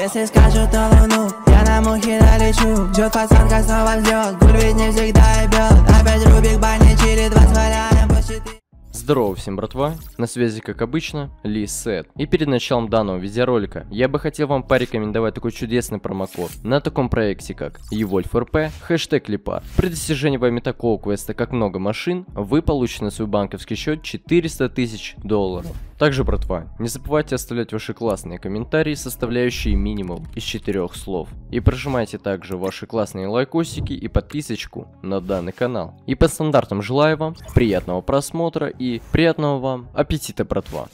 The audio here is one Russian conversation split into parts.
Если скажут на луну, я на мухе долечу Ждет пацанка снова взлет, гуль не всегда и бьет Опять Рубик, баня, чили, два сваляем по четыре Здорово всем, братва! На связи, как обычно, Ли Сет. И перед началом данного видеоролика я бы хотел вам порекомендовать такой чудесный промокод на таком проекте, как eWolf.rp, хэштег Липа. При достижении вами такого квеста, как много машин, вы получите на свой банковский счет 400 тысяч долларов. Также, братва, не забывайте оставлять ваши классные комментарии, составляющие минимум из четырех слов. И прожимайте также ваши классные лайкосики и подписочку на данный канал. И по стандартам желаю вам приятного просмотра и приятного вам аппетита, братва.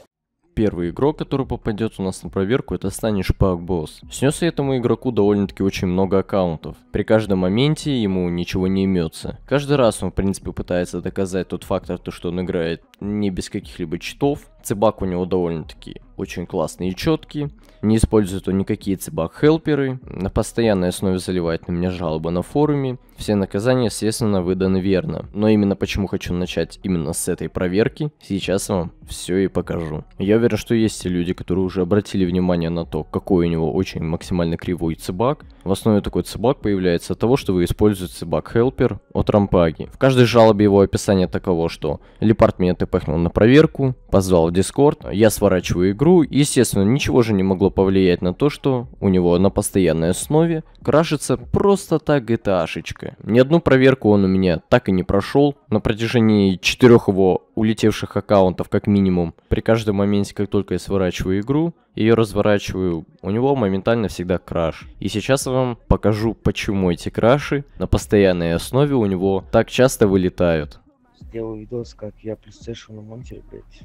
Первый игрок, который попадет у нас на проверку, это Станиш Пак Босс. Снес этому игроку довольно-таки очень много аккаунтов. При каждом моменте ему ничего не имется. Каждый раз он, в принципе, пытается доказать тот фактор, то, что он играет не без каких-либо читов. Цибак у него довольно-таки очень классный и четкий. Не использует он никакие цибак-хелперы. На постоянной основе заливает на меня жалобы на форуме. Все наказания, естественно, выданы верно. Но именно почему хочу начать именно с этой проверки, сейчас вам все и покажу. Я уверен, что есть люди, которые уже обратили внимание на то, какой у него очень максимально кривой цибак. В основе такой цибак появляется от того, что вы используете цибак-хелпер от Рампаги. В каждой жалобе его описание таково, что Лепард меня тпхнул на проверку, позвал в Дискорд, я сворачиваю игру, естественно, ничего же не могло повлиять на то, что у него на постоянной основе крашится просто так GTA-шечка. Ни одну проверку он у меня так и не прошел на протяжении четырех его улетевших аккаунтов как минимум. При каждом моменте, как только я сворачиваю игру, ее разворачиваю, у него моментально всегда краш. И сейчас я вам покажу, почему эти краши на постоянной основе у него так часто вылетают. Сделал видос, как я PlayStation на блядь.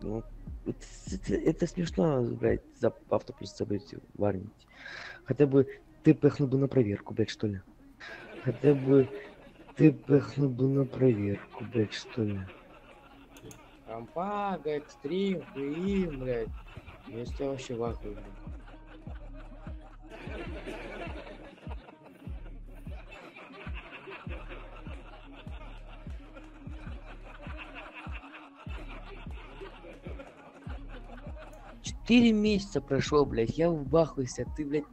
Ну, это, это, смешно, блядь, за авто плюс событий варнить. Хотя бы ты пыхнул бы на проверку, блядь, что ли. Хотя бы ты пыхнул бы на проверку, блядь, что ли. Рампага, экстрим, хуи, блядь. Вместе вообще вахуй, блядь. Четыре месяца прошло, блядь, я в ахуе, а ты, блядь,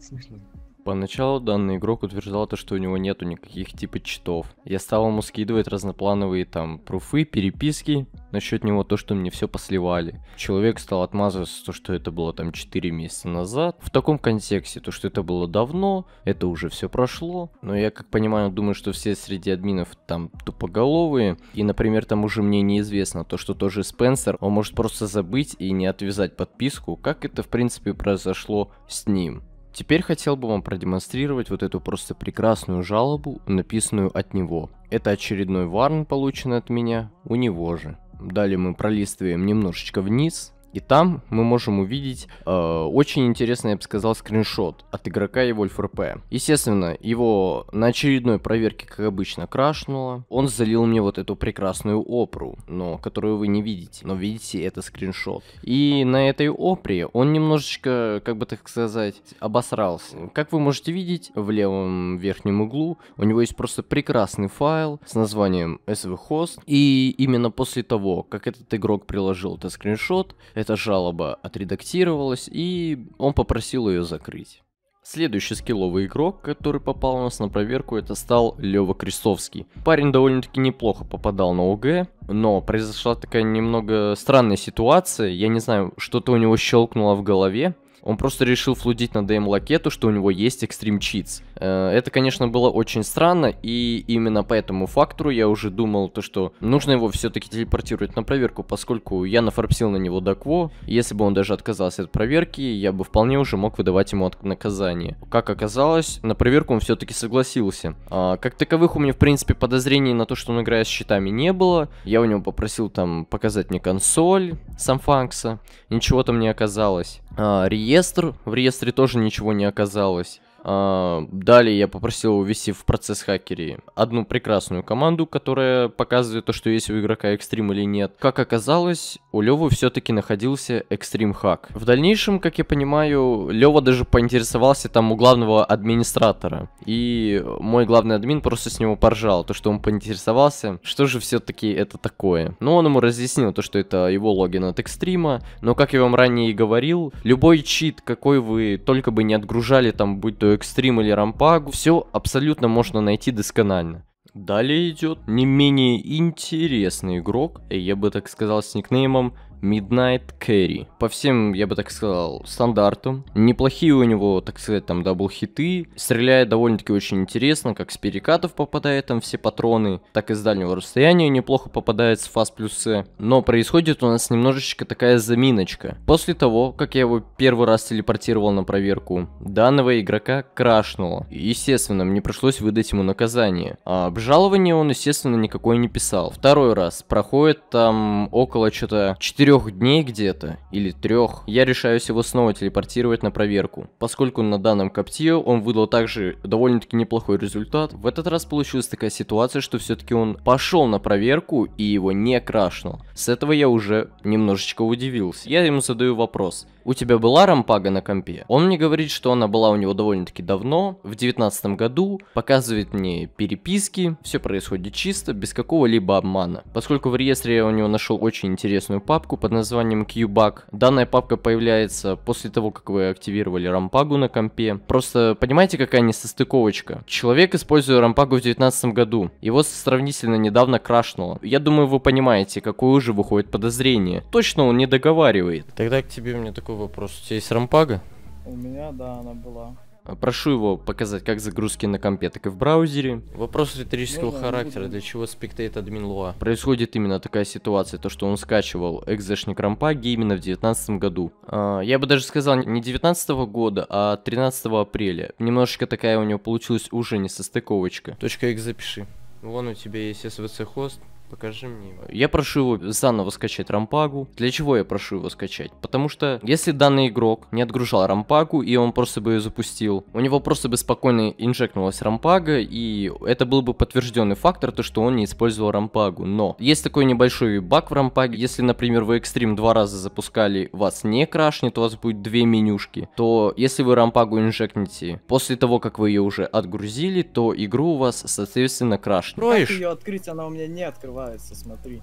смешно. Поначалу данный игрок утверждал то, что у него нету никаких типа читов. Я стал ему скидывать разноплановые там пруфы, переписки насчет него, то, что мне все посливали. Человек стал отмазываться, то, что это было там 4 месяца назад. В таком контексте, то, что это было давно, это уже все прошло. Но я, как понимаю, думаю, что все среди админов там тупоголовые. И, например, там уже мне неизвестно то, что тоже Спенсер, он может просто забыть и не отвязать подписку, как это, в принципе, произошло с ним. Теперь хотел бы вам продемонстрировать вот эту просто прекрасную жалобу, написанную от него. Это очередной варн, полученный от меня, у него же. Далее мы пролистываем немножечко вниз, и там мы можем увидеть э, очень интересный, я бы сказал, скриншот от игрока Evolve RP. Естественно, его на очередной проверке, как обычно, крашнуло. Он залил мне вот эту прекрасную опру, но которую вы не видите. Но видите, это скриншот. И на этой опре он немножечко, как бы так сказать, обосрался. Как вы можете видеть, в левом верхнем углу у него есть просто прекрасный файл с названием svhost. И именно после того, как этот игрок приложил этот скриншот, эта жалоба отредактировалась, и он попросил ее закрыть. Следующий скилловый игрок, который попал у нас на проверку, это стал Лева Крестовский. Парень довольно-таки неплохо попадал на ОГ, но произошла такая немного странная ситуация. Я не знаю, что-то у него щелкнуло в голове. Он просто решил флудить на ДМ Лакету, что у него есть Extreme Cheats. Э, это, конечно, было очень странно, и именно по этому фактору я уже думал, то, что нужно его все-таки телепортировать на проверку, поскольку я нафарпсил на него Дакво. Если бы он даже отказался от проверки, я бы вполне уже мог выдавать ему наказание. Как оказалось, на проверку он все-таки согласился. А, как таковых у меня, в принципе, подозрений на то, что он играет с щитами не было. Я у него попросил там показать мне консоль Самфанкса. Ничего там не оказалось. А, реестр. В реестре тоже ничего не оказалось. А, далее я попросил его ввести в процесс хакере одну прекрасную команду, которая показывает то, что есть у игрока экстрим или нет. Как оказалось, у Левы все-таки находился экстрим хак. В дальнейшем, как я понимаю, Лева даже поинтересовался там у главного администратора. И мой главный админ просто с него поржал, то, что он поинтересовался, что же все-таки это такое. Но он ему разъяснил то, что это его логин от экстрима. Но, как я вам ранее и говорил, любой чит, какой вы только бы не отгружали, там, будь то экстрим или рампагу, все абсолютно можно найти досконально. Далее идет не менее интересный игрок, я бы так сказал с никнеймом Midnight Carry. По всем, я бы так сказал, стандартам. Неплохие у него, так сказать, там double hit ы. Стреляет довольно-таки очень интересно, как с перекатов попадает там все патроны, так и с дальнего расстояния неплохо попадает с fast плюс C. Но происходит у нас немножечко такая заминочка. После того, как я его первый раз телепортировал на проверку, данного игрока крашнуло. Естественно, мне пришлось выдать ему наказание. А обжалование он, естественно, никакой не писал. Второй раз проходит там около что-то 4 трех дней где-то, или трех, я решаюсь его снова телепортировать на проверку. Поскольку на данном копте он выдал также довольно-таки неплохой результат, в этот раз получилась такая ситуация, что все-таки он пошел на проверку и его не крашнул. С этого я уже немножечко удивился. Я ему задаю вопрос у тебя была рампага на компе? Он мне говорит, что она была у него довольно-таки давно, в девятнадцатом году, показывает мне переписки, все происходит чисто, без какого-либо обмана. Поскольку в реестре я у него нашел очень интересную папку под названием QBug, данная папка появляется после того, как вы активировали рампагу на компе. Просто понимаете, какая несостыковочка? Человек, используя рампагу в девятнадцатом году, его сравнительно недавно крашнуло. Я думаю, вы понимаете, какое уже выходит подозрение. Точно он не договаривает. Тогда к тебе мне такой такой вопрос. У тебя есть рампага? У меня, да, она была. А, прошу его показать как загрузки на компе, так и в браузере. Вопрос риторического характера, для чего спектейт админ Луа. Происходит именно такая ситуация, то что он скачивал экзешник рампаги именно в 2019 году. А, я бы даже сказал не 19 года, а 13 апреля. Немножечко такая у него получилась уже не состыковочка. Точка .x запиши. Вон у тебя есть SVC хост, Покажи мне его. Я прошу его заново скачать рампагу. Для чего я прошу его скачать? Потому что если данный игрок не отгружал рампагу и он просто бы ее запустил, у него просто бы спокойно инжекнулась рампага и это был бы подтвержденный фактор, то что он не использовал рампагу. Но есть такой небольшой баг в рампаге. Если, например, вы экстрим два раза запускали, вас не крашнет, у вас будет две менюшки, то если вы рампагу инжекнете после того, как вы ее уже отгрузили, то игру у вас, соответственно, крашнет. Как ее открыть, она у меня не открывается, смотри.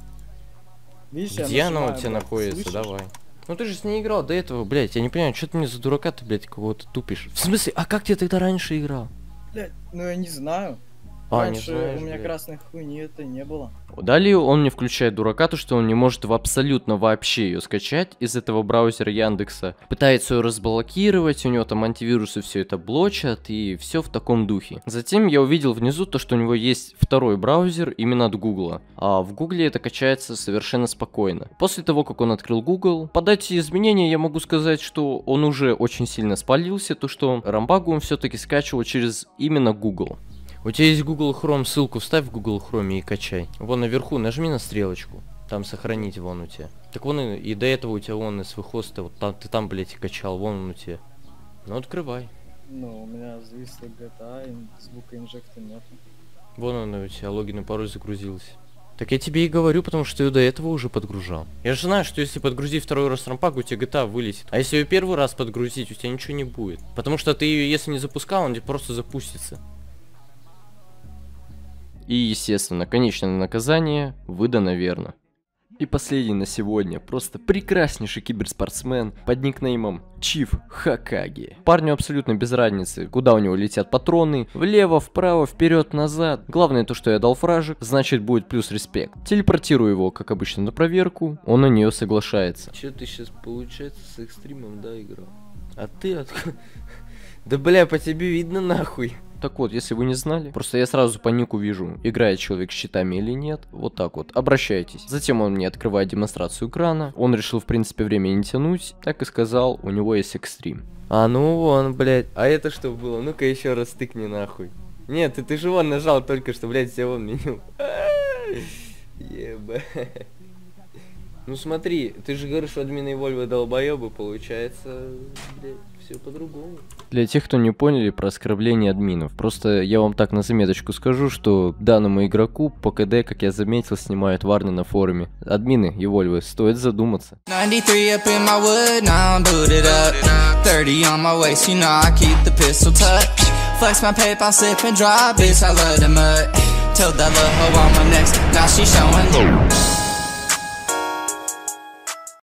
Видишь, я Где она у тебя блядь, находится? слышишь? Давай. Ну ты же с ней играл до этого, блядь, я не понимаю, что ты мне за дурака ты, блядь, кого-то тупишь. В смысле, а как ты тогда раньше играл? Блядь, ну я не знаю. А, Раньше не знаешь, у меня блядь. красной хуйни это не было. Далее он мне включает дурака, то что он не может в абсолютно вообще ее скачать из этого браузера Яндекса. Пытается ее разблокировать, у него там антивирусы все это блочат и все в таком духе. Затем я увидел внизу то, что у него есть второй браузер именно от Гугла. А в Гугле это качается совершенно спокойно. После того, как он открыл Google, по дате изменения я могу сказать, что он уже очень сильно спалился, то что рамбагу он все-таки скачивал через именно Google. У тебя есть Google Chrome, ссылку вставь в Google Chrome и качай. Вон наверху нажми на стрелочку. Там сохранить вон у тебя. Так вон и, и до этого у тебя вон SV хоста, вот там, ты там, блядь, и качал, вон он у тебя. Ну открывай. Ну, у меня зависла GTA, и звука инжекта нет. Вон он у тебя, логин и пароль загрузился. Так я тебе и говорю, потому что я до этого уже подгружал. Я же знаю, что если подгрузить второй раз рампак, у тебя GTA вылезет. А если ее первый раз подгрузить, у тебя ничего не будет. Потому что ты ее, если не запускал, он тебе просто запустится. И, естественно, конечное наказание выдано верно. И последний на сегодня, просто прекраснейший киберспортсмен под никнеймом Чиф Хакаги. Парню абсолютно без разницы, куда у него летят патроны, влево, вправо, вперед, назад. Главное то, что я дал фражик, значит будет плюс респект. Телепортирую его, как обычно, на проверку, он на нее соглашается. Че ты сейчас, получается, с экстримом, да, играл? А ты от... Да бля, по тебе видно нахуй. Так вот, если вы не знали, просто я сразу по нику вижу, играет человек с щитами или нет. Вот так вот, обращайтесь. Затем он мне открывает демонстрацию экрана. Он решил, в принципе, время не тянуть. Так и сказал, у него есть экстрим. А ну вон, блядь. А это что было? Ну-ка еще раз тыкни нахуй. Нет, ты, ты же вон нажал только что, блядь, все вон меню. Ебать. Ну смотри, ты же говоришь, что админы и Вольвы долбоебы, получается, все по-другому. Для тех, кто не поняли про оскорбление админов, просто я вам так на заметочку скажу, что данному игроку по КД, как я заметил, снимают варны на форуме. Админы и Вольвы, стоит задуматься. 93 up in my wood, now I'm booted up. 30 on my waist, you know I keep the pistol tucked. Flex my paper, I sip and drop, bitch, I love the mud. Told that little hoe on my next, now she showing.